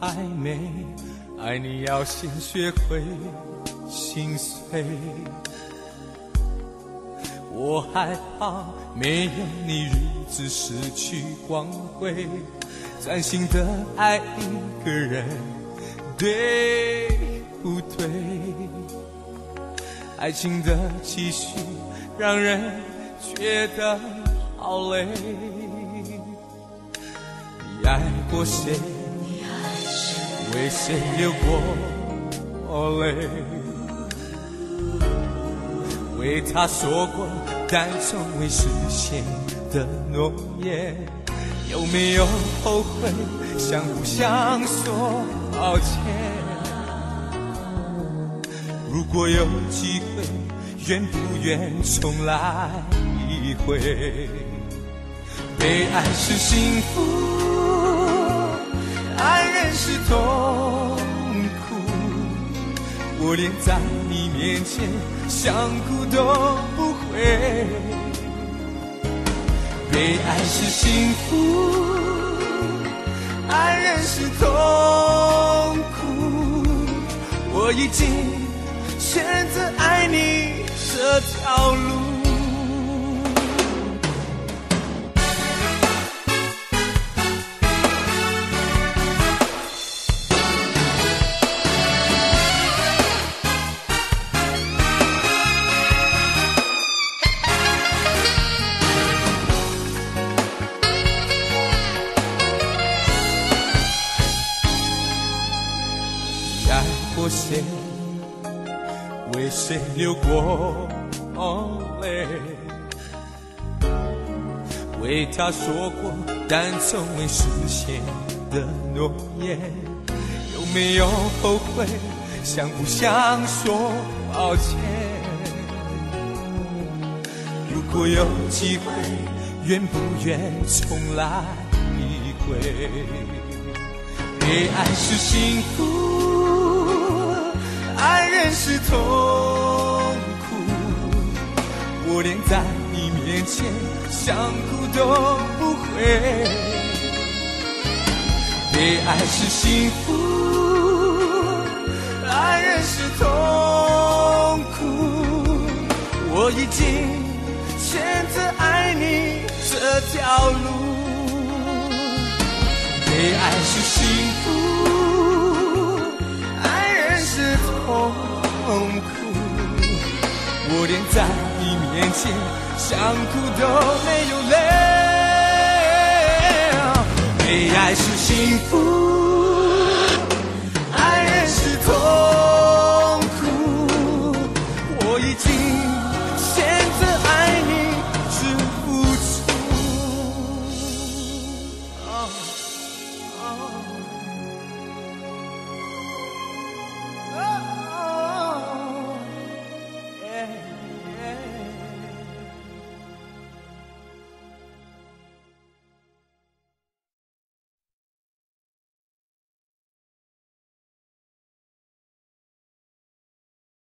还没，爱你要先学会心碎。我害怕没有你，日子失去光辉。专心的爱一个人，对不对？爱情的继续让人觉得好累。你爱过谁？为谁流过泪？为他说过但从未实现的诺言，有没有后悔？想不想说抱歉？如果有机会，愿不愿重来一回？被爱是幸福，爱人是痛我连在你面前想哭都不会。被爱是幸福，爱人是痛苦，我已经选择爱你这条路。过谁？为谁流过泪？为他说过但从未实现的诺言，有没有后悔？想不想说抱歉？如果有机会，愿不愿重来一回？被爱是幸福，是痛苦，我连在你面前想哭都不会。被爱是幸福，爱人是痛苦，我已经选择爱你这条路。被爱是幸我连在你面前想哭都没有泪。被爱是幸福爱人是痛苦我已经选择爱你是付出。